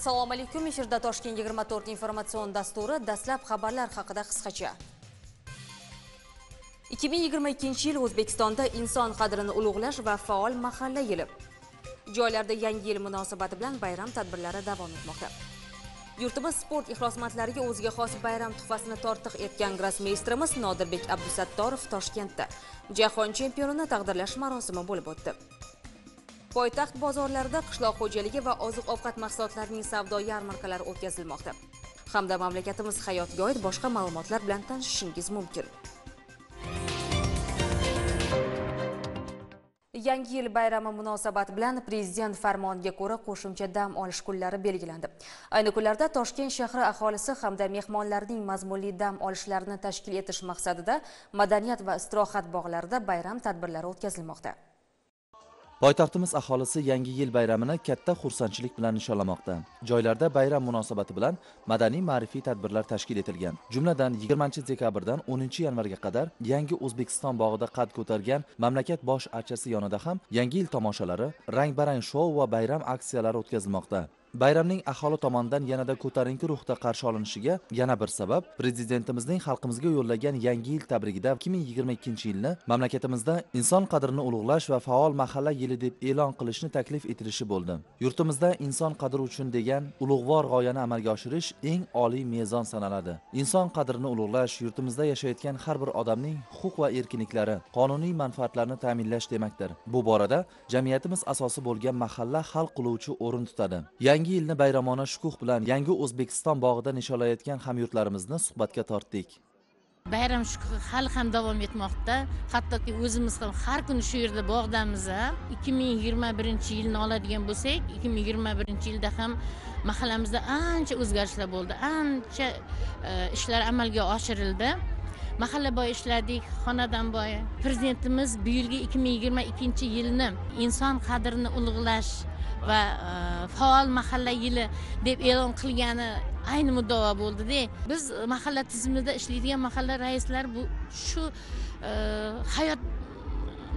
assalomu alaykum. Efirda toshkent 24 informatsion dasturi dastlab xabarlar haqida qisqacha. 2022 yil o'zbekistonda inson qadrini ulug'lash va faol mahalla yili. Joylarda yangi yil munosabati bilan bayram tadbirlari davom etmoqda. Yurtimiz sport ixlosmandlariga o'ziga xos bayram tuhfasini tortiq etgan grossmeysterimiz nodirbek abdusattorov toshkentda jahon chempionini taqdirlash marosimi bo'lib o'tdi. Poytaxt bozorlarida qishloq xo'jaligi va oziq ovqat mahsulotlarining savdo yarmarkalari o'tkazilmoqda. Hamda mamlakatimiz hayotiga oid boshqa ma'lumotlar bilan tanishishingiz mumkin. Yangi yil bayrami munosabati bilan prezident farmoniga ko'ra qo'shimcha dam olish kunlari belgilandi. Ayni kunlarda toshkent shahri aholisi hamda mehmonlarning mazmunli dam olishlarini tashkil etish maqsadida madaniyat va istirohat bog'larida bayram tadbirlari o'tkazilmoqda. Poytaxtimiz aholisi yangi yil bayramini katta xursandchilik bilan nishonlamoqda. Joylarda bayram munosabati bilan madaniy ma'rifiy tadbirlar tashkil etilgan. Jumladan 20 dekabrdan 10 yanvarga qadar yangi o'zbekiston bog'ida qad ko'targan mamlakat bosh archasi yonida ham yangi yil tomoshalari rang barang shou va bayram aksiyalari o'tkazilmoqda. Bayramning aholi tomonidan yanada ko'tarinki ruhda qarshi olinishiga yana bir sabab prezidentimizning xalqimizga yo'llagan yangi yil tabrigida 2022 yilni mamlakatimizda inson qadrini ulug'lash va faol mahalla yili deb e'lon qilishni taklif etilishi bo'ldi. Yurtimizda inson qadri uchun degan ulug'vor g'oyani amalga oshirish eng oliy mezon sanaladi. Inson qadrini ulug'lash yurtimizda yashayotgan har bir odamning huquq va erkinliklari qonuniy manfaatlarini ta'minlash demakdir. Bu borada jamiyatimiz asosi bo'lgan mahalla hal qiluvchi o'rin tutadi. Yangi yangi yilni bayramona shukuh bilan yangi o'zbekiston bog'ida nishonlayotgan hamyurtlarimizni suhbatga tortdik. Bayram shukuhi hali ham davom etmoqda. Hattoki o'zimiz ham har kuni shu yerda bog'damiz ikki ming yigirma birinchi yilni oladigan bo'lsak ikki ming yigirma birinchi yilda ham mahallamizda ancha o'zgarishlar bo'ldi. Ancha e, ishlar amalga oshirildi. Mahalla boy ishladik xonadon boy prezidentimiz bu yilgi ikki ming yigirma ikkinchi yilni inson qadrini ulug'lash va e, faol mahalla yili deb e'lon qilgani ayni muddao bo'ldida. Biz mahalla tizimida ishlaydigan mahalla raislari bu shu e, hayot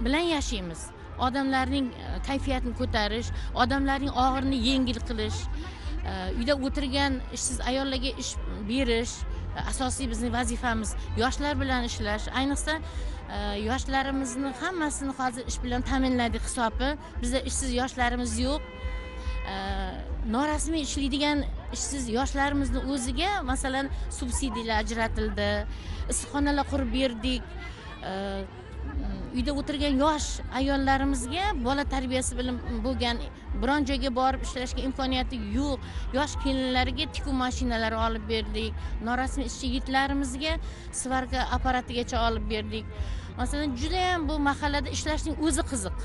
bilan yashaymiz. Odamlarning e, kayfiyatini ko'tarish odamlarning og'irini yengil qilish uyda o'tirgan ishsiz ayollarga ish berish asosiy bizning vazifamiz yoshlar bilan ishlash. Ayniqsa yoshlarimizni hammasini hozir ish bilan ta'minladik hisobi. Bizda ishsiz yoshlarimiz yo'q. Э, norasmiy ishlaydigan ishsiz yoshlarimizni o'ziga masalan subsidiyalar ajratildi issiqxonalar qurib berdik. Э, uyda o'tirgan yosh ayollarimizga bola tarbiyasi bilan bo'lgan biron joyga borib ishlashga imkoniyati yo'q. Yosh kelinlarga tikuv mashinalari olib berdik. Norasmiy ishchi yigitlarimizga svarka apparatigacha olib berdik. Masalan judayam bu mahallada ishlashning o'zi qiziq.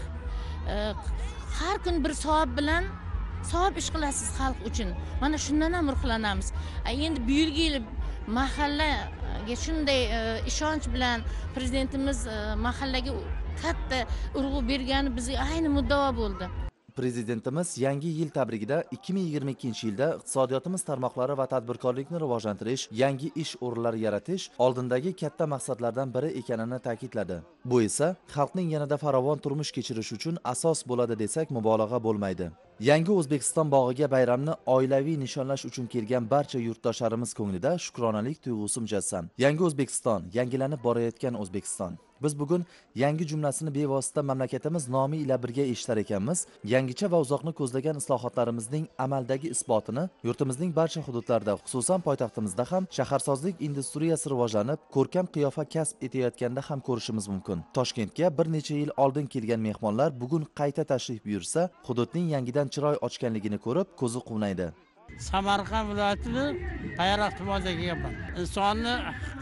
Э, har kun bir soat bilan savob ish qilasiz xalq uchun. Mana shundan ham ruhlanamiz. Endi bu yilgi yil mahallaga shunday e, ishonch bilan prezidentimiz e, mahallaga katta urg'u bergani bizga ayni muddao bo'ldi. Prezidentimiz yangi yil tabrigida 2022 yilda iqtisodiyotimiz tarmoqlari va tadbirkorlikni rivojlantirish yangi ish o'rinlari yaratish oldindagi katta maqsadlardan biri ekanini ta'kidladi. Bu esa xalqning yanada farovon turmush kechirishi uchun asos bo'ladi desak mubolag'a bo'lmaydi. Yangi o'zbekiston bog'iga bayramni oilaviy nishonlash uchun kelgan barcha yurtdoshlarimiz ko'nglida shukronalik tuyg'usi mujassam. Yangi o'zbekiston yangilanib borayotgan o'zbekiston. Biz bugun yangi jumlasini bevosita mamlakatimiz nomi ila birga eshitar ekanmiz. Yangicha va uzoqni ko'zlagan islohotlarimizning amaldagi isbotini yurtimizning barcha hududlarida xususan poytaxtimizda ham shaharsozlik industriyasi rivojlanib ko'rkam qiyofa kasb etayotganda ham ko'rishimiz mumkin. Toshkentga bir necha yil oldin kelgan mehmonlar bugun qayta tashrif buyursa hududning yangidan chiroy ochganligini ko'rib ko'zi quvnaydi. Samarqand viloyatini payariq tumanida kelganman insonni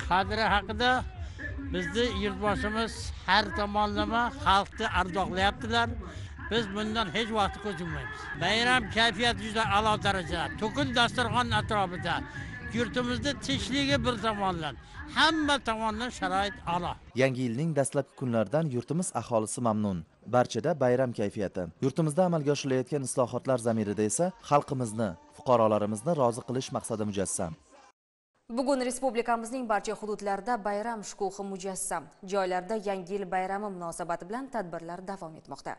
qadri haqida bizni yurtboshimiz har tomonlama xalqni ardoqlayaptilar. Biz bundan hech vaqt ko'z yummaymiz bayram kayfiyati juda a'lo darajada to'kin dasturxon atrofida. Yurtimizni tinchligi bir tomondan hamma tomondan sharoit a'lo. Yangi yilning dastlabki kunlaridan yurtimiz aholisi mamnun. Barchada bayram kayfiyati. Yurtimizda amalga oshirilayotgan islohotlar zamirida esa xalqimizni fuqarolarimizni rozi qilish maqsadi mujassam. Bugun respublikamizning barcha hududlarida bayram shukuhi mujassam. Joylarda yangi yil bayrami munosabati bilan tadbirlar davom etmoqda.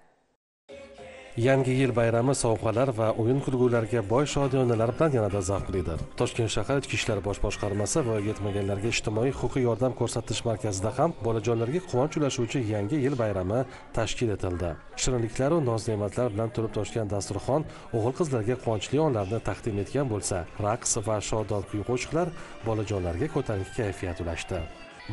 Yangi yil bayrami sovg'alar va o'yin kulgularga boy shodiyonalar bilan yanada zavqlidir. Toshkent shahar ichki ishlar bosh boshqarmasi voyaga yetmaganlarga ijtimoiy huquqiy yordam ko'rsatish markazida ham bolajonlarga quvonch ulashuvchi yangi yil bayrami tashkil etildi. Shirinliklaru noz ne'matlar bilan to'lib toshgan dasturxon o'g'il qizlarga quvonchli onlarni taqdim etgan bo'lsa raqs va shodon kuy qo'shiqlar bolajonlarga ko'tarinki kayfiyat ulashdi.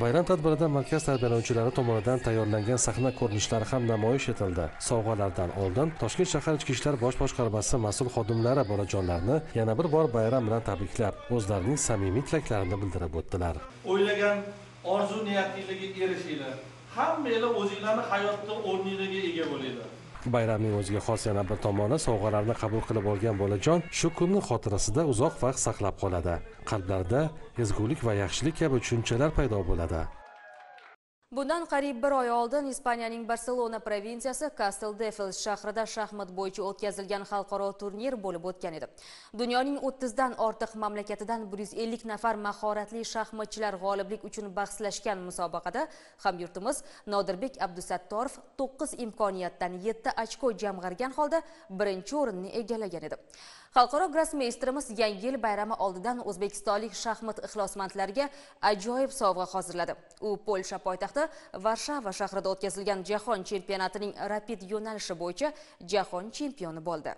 Bayram tadbirida markaz tarbiyalanuvchilari tomonidan tayyorlangan sahna ko'rinishlari ham namoyish etildi. Sovg'alardan oldin toshkent shahar ichki ishlar bosh boshqarmasi mas'ul xodimlari bolajonlarni yana bir bor bayram bilan tabriklab o'zlarining samimiy tilaklarini bildirib o'tdilar. O'ylagan orzu niyatinglarga erishinglar. Hammanglar o'zinglarni hayotda o'rninglarga ega bo'linglar bayramning o'ziga xos yana bir tomoni sovg'alarni qabul qilib olgan bolajon shu kunni xotirasida uzoq vaqt saqlab qoladi. Qalblarida ezgulik va yaxshilik kabi tushunchalar paydo bo'ladi. Bundan qariyb bir oy oldin Ispaniyaning Barselona provinsiyasi Castel Defels shahrida shaxmat bo'yicha o'tkazilgan xalqaro turnir bo'lib o'tgan edi. Dunyoning 30 dan ortiq mamlakatidan 150 nafar mahoratli shaxmatchilar g'oliblik uchun bahslashgan musobaqada hamyurtimiz Nodirbek Abdusattorov 9 imkoniyatdan 7 ochko jamg'argan holda birinchi o'rinni egallagan edi. Xalqaro grossmeysterimiz yangi yil bayrami oldidan o'zbekistonlik shaxmat ixlosmandlariga ajoyib sovg'a hozirladi. U Polsha poytaxti Varshava shahrida o'tkazilgan jahon chempionatining rapid yo'nalishi bo'yicha jahon chempioni bo'ldi.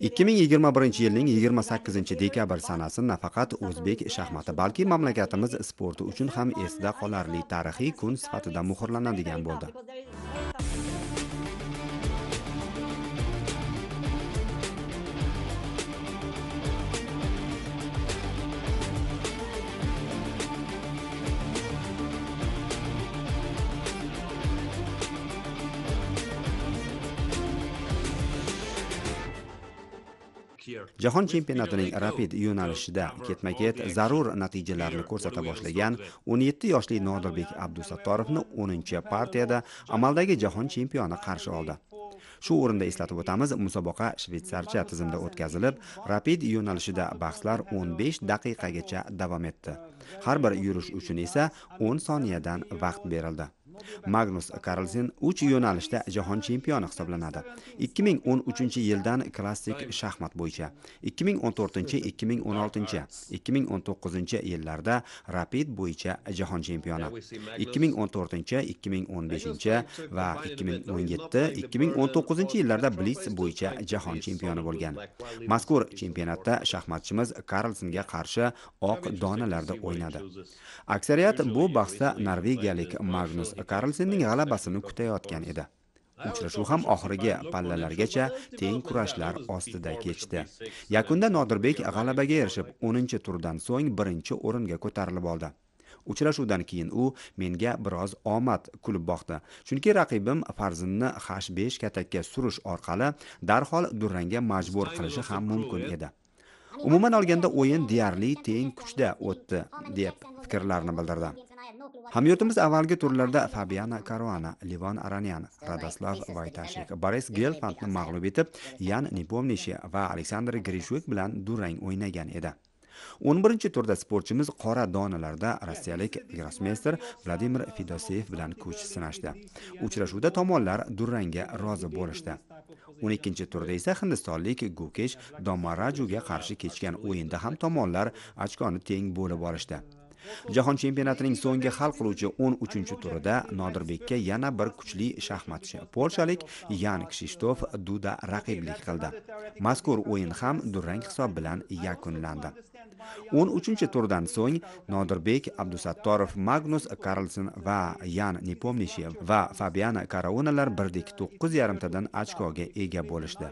2021 yilning 28 dekabr sanasi nafaqat o'zbek shaxmati balki mamlakatimiz sporti uchun ham esda qolarli tarixiy kun sifatida muhrlanadigan bo'ldi jahon chempionatining rapid yo'nalishida ketma ket zarur natijalarni ko'rsata boshlagan 17 yoshli nodirbek abdusattorovni 10 partiyada amaldagi jahon chempioni qarshi oldi. Shu o'rinda eslatib o'tamiz musobaqa shvetsarcha tizimda o'tkazilib rapid yo'nalishida bahslar 15 daqiqagacha davom etdi. Har bir yurish uchun esa 10 soniyadan vaqt berildi. Magnus karlsen uch yo'nalishda jahon chempioni hisoblanadi. 2013 yildan klassik shaxmat bo'yicha 2014 2016 2019 yillarda rapid bo'yicha jahon chempioni 2014 2015 va 2017 2019 yillarda blitz bo'yicha jahon chempioni bo'lgan. Mazkur chempionatda shaxmatchimiz karlsenga qarshi oq donalarda o'ynadi. Aksariyat bu bahsda norvegiyalik magnus karlsenning g'alabasini kutayotgan edi. Uchrashuv ham oxirgi pallalargacha teng kurashlar ostida kechdi. Yakunda nodirbek g'alabaga erishib 10 turdan so'ng birinchi o'ringa ko'tarilib oldi. Uchrashuvdan keyin u menga biroz omad kulib boqdi. Chunki raqibim farzimni h besh katakka surish orqali darhol durangga majbur qilishi ham mumkin edi. Umuman olganda o'yin deyarli teng kuchda o'tdi deb fikrlarini bildirdi. Hamyurtimiz avvalgi turlarda fabiana karuana livan aranyan radoslav vaytashik boris gelfandni mag'lub etib yan nepomnishi va aleksandr grishuk bilan durang o'ynagan edi. 11 turda sportchimiz qora donalarda rossiyalik grossmeyster vladimir fidoseyev bilan kuch sinashdi. Uchrashuvda tomonlar durangga rozi bo'lishdi. 12 turda esa hindistonlik gukesh domarajuga qarshi kechgan o'yinda ham tomonlar ochkoni teng bo'lib olishdi. Jahon chempionatining so'nggi hal qiluvchi 13 turida nodirbekka yana bir kuchli shaxmatchi polshalik yan kshishtof duda raqiblik qildi. Mazkur o'yin ham durang hisob bilan yakunlandi. 13 turdan so'ng nodirbek abdusattorov magnus karlsen va yan nepomnishev va fabiana karaunalar birdek to'qqiz yarimtadan ochkoga ega bo'lishdi.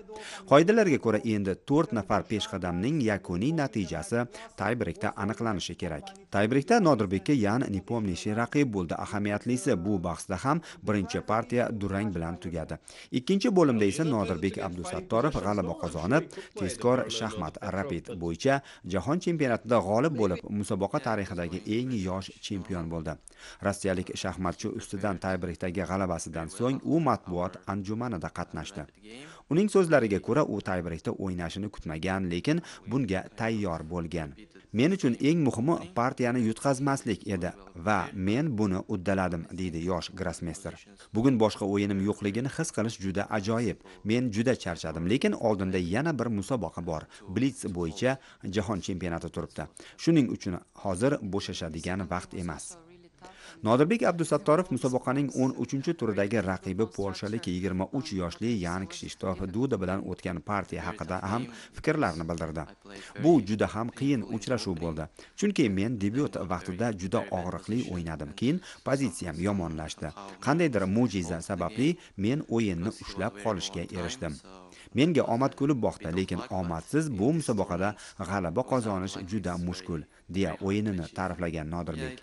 Qoidalarga ko'ra endi to'rt nafar peshqadamning yakuniy natijasi taybrekda aniqlanishi kerak. Taybrekda nodirbekka yan nepomnishi raqib bo'ldi. Ahamiyatlisi bu bahsda ham birinchi partiya durang bilan tugadi. Ikkinchi bo'limda esa nodirbek abdusattorov g'alaba qozonib tezkor shaxmat rapid bo'yicha jahon chempionatida g'olib bo'lib musobaqa tarixidagi eng yosh chempion bo'ldi. Rossiyalik shaxmatchi ustidan taybrekdagi g'alabasidan so'ng u matbuot anjumanida qatnashdi. uning so'zlariga ko'ra u taybrekda o'ynashini kutmagan lekin bunga tayyor bo'lgan men uchun eng muhimi partiyani yutqazmaslik edi va men buni uddaladim deydi yosh grossmeyster bugun boshqa o'yinim yo'qligini his qilish juda ajoyib. Men juda charchadim lekin oldinda yana bir musobaqa bor. Blitz bo'yicha jahon chempionati turibdi. Shuning uchun hozir bo'shashadigan vaqt emas. Nodirbek abdusattorov musobaqaning 13 turidagi raqibi polshalik 23 yoshli yan kshishtof duda bilan o'tgan partiya haqida ham fikrlarini bildirdi. Bu juda ham qiyin uchrashuv bo'ldi. Chunki men debyut vaqtida juda og'riqli o'ynadim. Keyin pozitsiyam yomonlashdi. Qandaydir mo'jiza sababli men o'yinni ushlab qolishga erishdim. Menga omad kulib boqdi lekin omadsiz bu musobaqada g'alaba qozonish juda mushkul. Deya o'yinini ta'riflagan nodirbek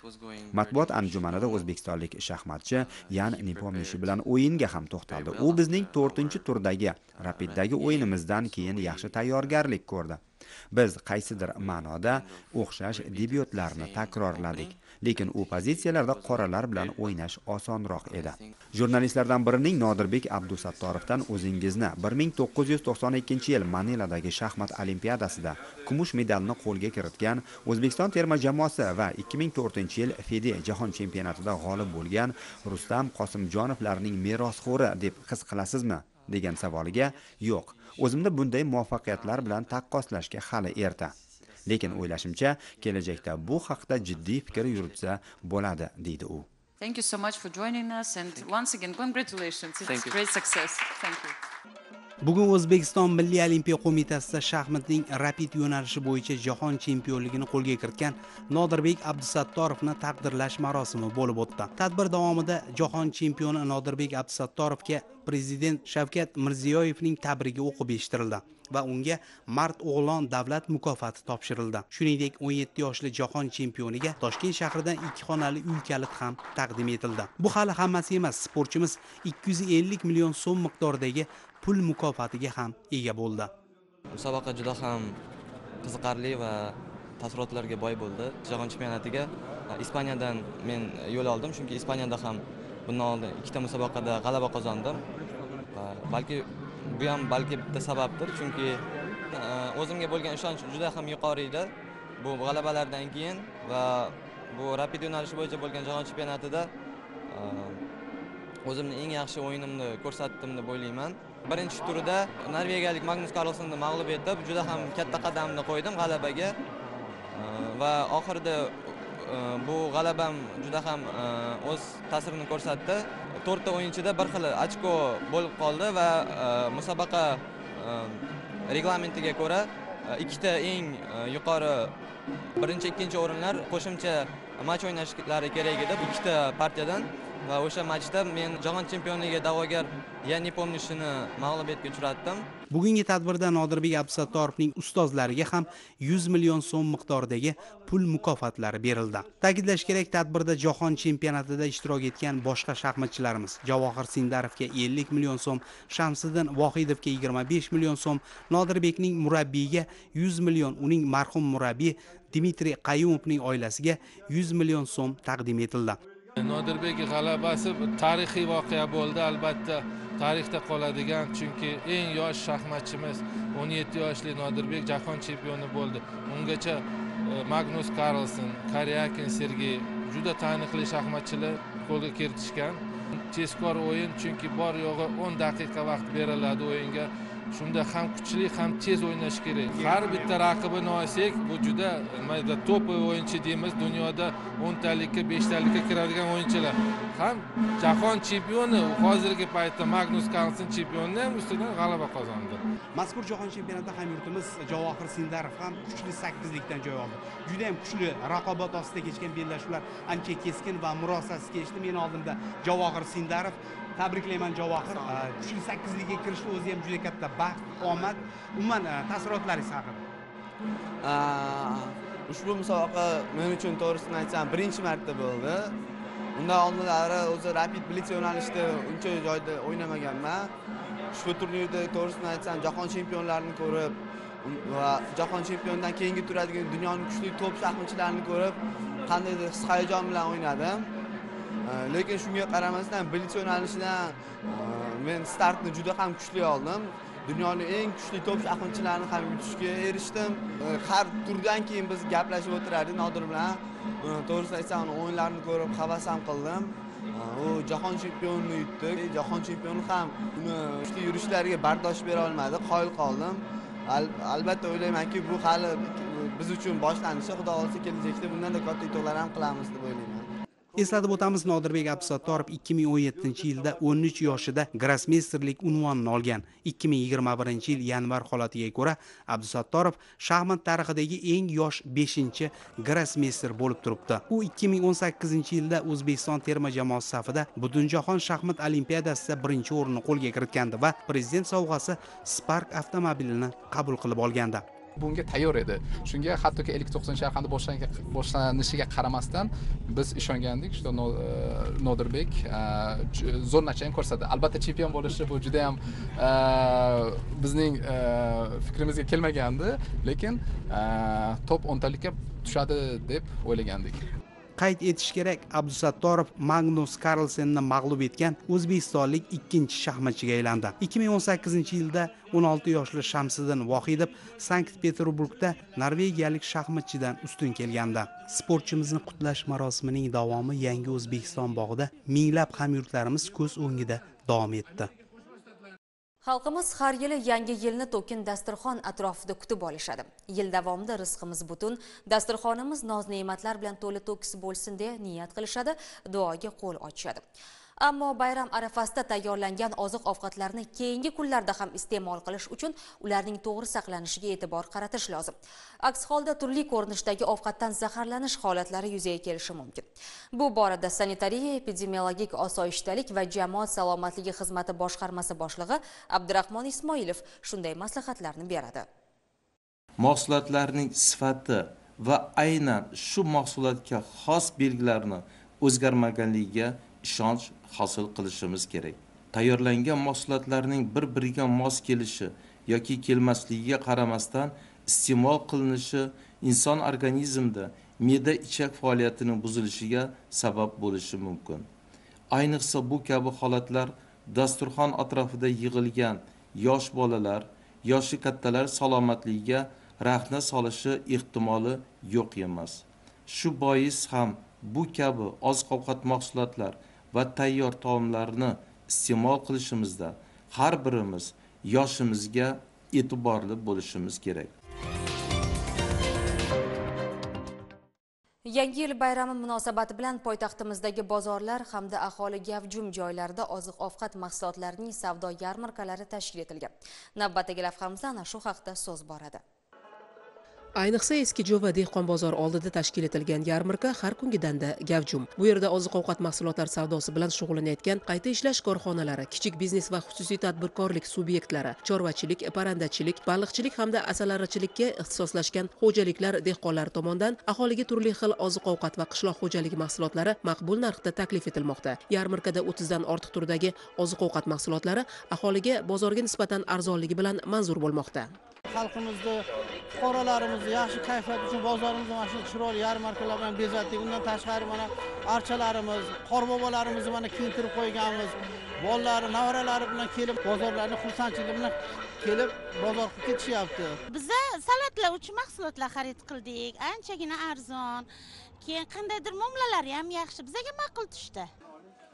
matbuot anjumanida o'zbekistonlik shaxmatchi yan Nipomishi bilan o'yinga ham to'xtaldi. U bizning to'rtinchi turdagi rapiddagi o'yinimizdan keyin yaxshi tayyorgarlik ko'rdi. Biz qaysidir ma'noda o'xshash debyutlarni takrorladik lekin u pozitsiyalarda qoralar bilan o'ynash osonroq edi. Jurnalistlardan birining nodirbek abdusattorovdan o'zingizni 1992 yil maniladagi shaxmat olimpiadasida kumush medalni qo'lga kiritgan o'zbekiston terma jamoasi va 2004 yil fide jahon chempionatida g'olib bo'lgan rustam qosimjonovlarning merosxo'ri deb his qilasizmi degan savoliga yo'q. O'zimni bunday muvaffaqiyatlar bilan taqqoslashga hali erta lekin o'ylashimcha kelajakda bu haqda jiddiy fikr yuritsa bo'ladi deydi u Thank you so much for joining us and once again congratulations. It's great success. Thank you. Bugun o'zbekiston milliy olimpiya qo'mitasida shaxmatning rapid yo'nalishi bo'yicha jahon chempionligini qo'lga kiritgan nodirbek abdusattorovni taqdirlash marosimi bo'lib o'tdi. Tadbir davomida jahon chempioni nodirbek abdusattorovga prezident shavkat mirziyoyevning tabrigi o'qib eshittirildi va unga mard o'g'lon davlat mukofoti topshirildi. Shuningdek 17 yoshli jahon chempioniga toshkent shahridan ikki xonali uy kaliti ham taqdim etildi. Bu hali hammasi emas sportchimiz 250 million so'm miqdoridagi pul mukofotiga ham ega bo'ldi. Musobaqa juda ham qiziqarli va taassurotlarga boy bo'ldi. Jahon chempionatiga ispaniyadan men yo'l oldim chunki ispaniyada ham bundan oldin ikkita musobaqada g'alaba qozondim. Va balki bu ham balki bitta sababdir chunki o'zimga bo'lgan ishonch juda ham yuqori edi bu g'alabalardan keyin va bu rapid yo'nalishi bo'yicha bo'lgan jahon chempionatida o'zimni eng yaxshi o'yinimni ko'rsatdim deb o'ylayman. Birinchi turida norvegiyalik magnus karlsonni mag'lub etib juda ham katta qadamni qo'ydim g'alabaga. Va oxirida bu g'alabam juda ham o'z ta'sirini ko'rsatdi. To'rtta o'yinchida bir xil ochko bo'lib qoldi va musobaqa reglamentiga ko'ra ikkita eng yuqori birinchi ikkinchi o'rinlar qo'shimcha match o'ynashlari kerak edi ikkita partiyadan. Va o'sha matchda men jahon chempionligiga da'vogar yani pomnishini mag'lubiyatga uchratdim. Bugungi tadbirda nodirbek abdusattorovning ustozlariga ham 100 million so'm miqdoridagi pul mukofotlari berildi. Ta'kidlash kerak tadbirda jahon chempionatida ishtirok etgan boshqa shaxmatchilarimiz javohir sindarovga 50 million so'm shamsiddin vohidovga 25 million so'm nodirbekning murabbiyiga 100 million uning marhum murabbiy dmitriy qayumovning oilasiga 100 million so'm taqdim etildi. Nodirbek g'alabasi tarixiy voqea bo'ldi albatta. Tarixda qoladigan chunki eng yosh shaxmatchimiz 17 yoshli nodirbek jahon chempioni bo'ldi. Ungacha e, magnus karlson karyakin sergey juda taniqli shaxmatchilar qo'lga kiritishgan. Tezkor o'yin chunki bor yo'g'i 10 daqiqa vaqt beriladi o'yinga. Shunda ham kuchli ham tez o'ynash kerak. Har bitta raqibini olsak bu juda nima topoy o'yinchi deymiz. Dunyoda o'ntalikka beshtalikka kiradigan o'yinchilar. Ham jahon chempioni hozirgi paytda magnus karlsen chempionni ham ustidan g'alaba qozondi mazkur jahon chempionatida hamyurtimiz javohir sindarov ham kuchli sakkizlikdan joy oldi. Juda yam kuchli raqobat ostida kechgan bellashuvlar ancha keskin va murosasiz kechdi. Meni oldimda javohir sindarov tabriklayman javohir. Kuchli sakkizlikka kirishni o'zi ham juda katta baxt omad umuman taassurotlaringiz haqida ushbu musobaqa men uchun to'g'risini aytsam birinchi marta bo'ldi. Undan oldinlari o'zi rapid blitz yo'nalishida uncha joyda o'ynamaganman ushbu turnirda to'g'risini aytsam jahon chempionlarini ko'rib um, va jahon chempionidan keyingi turadigan dunyoning kuchli top shaxmatchilarini ko'rib qandaydir his hayajon bilan o'ynadim. Lekin shunga qaramasdan blitz yo'nalishidan men startni juda ham kuchli oldim. Dunyoning eng kuchli top shaxmatchilarini ham yutishga erishdim. Har turdan keyin biz gaplashib o'tirardik nodir bilan. To'g'risini aytsam o'yinlarini ko'rib havas ham qildim. U jahon chempionini yutdi. E, jahon chempioni ham uni kuchli yurishlariga bardosh bera olmadi. Qoyil qoldim. Albatta o'ylaymanki bu hali biz uchun boshlanishi xudo xohlasa kelajakda bundanda katta yutuqlar ham qilamiz deb o'ylayman. Eslatib o'tamiz nodirbek abdusattorov 2017 yilda 13 yoshida grossmeysterlik unvonini olgan. 2021 yil yanvar holatiga ko'ra abdusattorov shaxmat tarixidagi eng yosh 5 grossmeyster bo'lib turibdi. U 2018 yilda o'zbekiston terma jamoasi safida butunjahon shaxmat olimpiadasida birinchi o'rinni qo'lga kiritgandi va prezident sovg'asi spark avtomobilini qabul qilib olgandi. Bunga tayyor edi. Shunga hattoki ellik to'qsoninchi yil qanday boshlanishiga qaramasdan biz ishongandik. Что e, nodirbek e, zo'r natijani ko'rsatdi. Albatta chempion bo'lishi bu juda yam e, bizning fikrimizga kelmagandi lekin top o'ntalikka tushadi deb o'ylagandik. Qayd etish kerak abdusattorov magnus karlsenni mag'lub etgan o'zbekistonlik ikkinchi shaxmatchiga aylandi. 2018 yilda 16 yoshli shamsiddin vohidov sankt peterburgda norvegiyalik shaxmatchidan ustun kelgandi. Sportchimizni qutlash marosimining davomi yangi o'zbekiston bog'ida minglab hamyurtlarimiz ko'z o'ngida davom etdi. Xalqimiz har yili yangi yilni to'kin dasturxon atrofida kutib olishadi. Yil davomida rizqimiz butun, dasturxonimiz noz-ne'matlar bilan to'la to'kis bo'lsin deya niyat qilishadi, duoga qo'l ochishadi. Ammo bayram arafasida tayyorlangan oziq-ovqatlarni keyingi kunlarda ham iste'mol qilish uchun ularning to'g'ri saqlanishiga e'tibor qaratish lozim. Aks holda turli ko'rinishdagi ovqatdan zaharlanish holatlari yuzaga kelishi mumkin. Bu borada sanitariya epidemiologik osoyishtalik va jamoat salomatligi xizmati boshqarmasi boshlig'i Abdurahmon Ismoilov shunday maslahatlarni beradi. Mahsulotlarning sifati va aynan shu mahsulotga xos belgilarni o'zgarmaganligiga ishonch hosil qilishimiz kerak. Tayyorlangan mahsulotlarning bir biriga mos kelishi yoki kelmasligiga qaramasdan iste'mol qilinishi inson organizmida me'da ichak faoliyatining buzilishiga sabab bo'lishi mumkin. Ayniqsa bu kabi holatlar dasturxon atrofida yig'ilgan yosh bolalar yoshi kattalar salomatligiga rahna solishi ehtimoli yo'q emas. Shu bois ham bu kabi oziq ovqat mahsulotlar va tayyor taomlarni iste'mol qilishimizda har birimiz yoshimizga e'tiborli bo'lishimiz kerak Yangi yil bayrami munosabati bilan poytaxtimizdagi bozorlar hamda aholi gavjum joylarida oziq-ovqat mahsulotlarining savdo yarmarkalari tashkil etilgan. Navbatdagi lavhamizda ana shu haqda so'z boradi. Ayniqsa eski jo'va dehqon bozor oldida tashkil etilgan yarmarka har kungidanda gavjum. Bu yerda oziq ovqat mahsulotlari savdosi bilan shug'ullanayotgan qayta ishlash korxonalari kichik biznes va xususiy tadbirkorlik subyektlari chorvachilik parrandachilik baliqchilik hamda asalarichilikka ixtisoslashgan xo'jaliklar dehqonlar tomonidan aholiga turli xil oziq ovqat va qishloq xo'jaligi mahsulotlari maqbul narxda taklif etilmoqda. Yarmarkada o'ttizdan ortiq turdagi oziq ovqat mahsulotlari aholiga bozorga nisbatan arzonligi bilan manzur bo'lmoqda. Xalqimizni fuqarolarimizni yaxshi kayfiyat uchun bozorimizni mana shu chiroyli yarmarkalar bilan bezatdik. Undan tashqari mana archalarimiz qorbobolarimizni mana kiyintirib qo'yganmiz. Bolalari nevaralari bilan kelib bozorlarni xursandchiligi bilan kelib bozor qilib ketishyapti. Biza salatlar uchun mahsulotlar xarid qildik. Anchagina arzon. Keyin qandaydir muomalalar ham yaxshi. Bizaga ma'qul tushdi.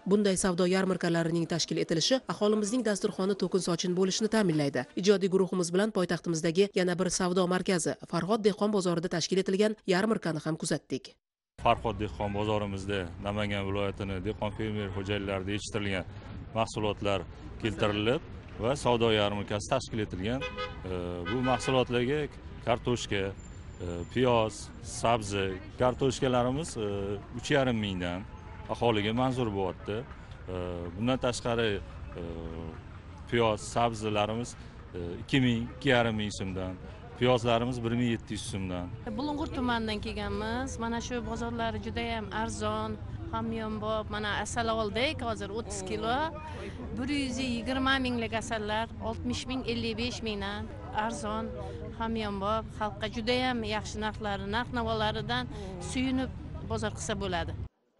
Bunday savdo yarmarkalarining tashkil etilishi aholimizning dasturxoni to'kin sochin bo'lishini ta'minlaydi. Ijodiy guruhimiz bilan poytaxtimizdagi yana bir savdo markazi farhod dehqon bozorida tashkil etilgan yarmarkani ham kuzatdik. Farhod dehqon bozorimizda namangan viloyatini dehqon fermer xo'jaliklarida yetishtirilgan mahsulotlar keltirilib va savdo yarmarkasi tashkil etilgan e, bu mahsulotlarga kartoshka e, piyoz sabzi kartoshkalarimiz e, uch yarim mingdan aholiga manzur bo'lyapti. E, bundan tashqari e, piyoz sabzilarimiz e, ikki ming ikki yarim ming so'mdan piyozlarimiz bir ming yetti yuz so'mdan. Bulung'ur tumanidan kelganmiz. Mana shu bozorlari judayam arzon hamyonbop mana asal oldik hozir o'ttiz kilo. Bir yuz yigirma minglik asallar oltmish ming ellik besh mingdan. Arzon hamyonbop xalqqa judayam yaxshi narxlari narx navolaridan suyunib bozor qilsa bo'ladi.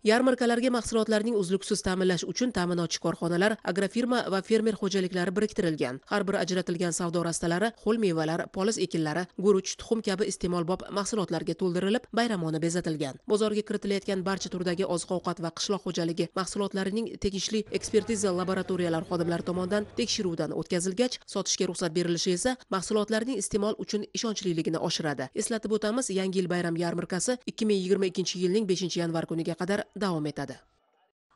Yarmarkalarga mahsulotlarning uzluksiz ta'minlash uchun ta'minotchi korxonalar agrofirma va fermer xo'jaliklari biriktirilgan. Har bir ajratilgan savdo rastalari ho'l mevalar poliz ekinlari guruch tuxum kabi iste'molbop mahsulotlarga to'ldirilib bayramona bezatilgan. Bozorga kiritilayotgan barcha turdagi oziq ovqat va qishloq xo'jaligi mahsulotlarining tegishli ekspertiza laboratoriyalari xodimlari tomonidan tekshiruvdan o'tkazilgach sotishga ruxsat berilishi esa mahsulotlarning iste'mol uchun ishonchliligini oshiradi. Eslatib o'tamiz yangi yil bayram yarmarkasi ikki ming yigirma ikkinchi yilning beshinchi yanvar kuniga qadar davom etadi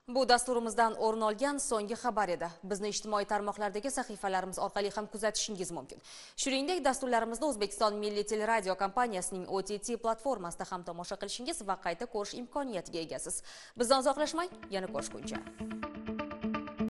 Bu dasturimizdan o'rin olgan so'nggi xabar edi. Bizni ijtimoiy tarmoqlardagi sahifalarimiz orqali ham kuzatishingiz mumkin. Shuningdek, dasturlarimizni O'zbekiston Milliy teleradio kompaniyasining OTT platformasida ham tomosha qilishingiz va qayta ko'rish imkoniyatiga egasiz. Bizdan uzoqlashmang, yana ko'rishguncha.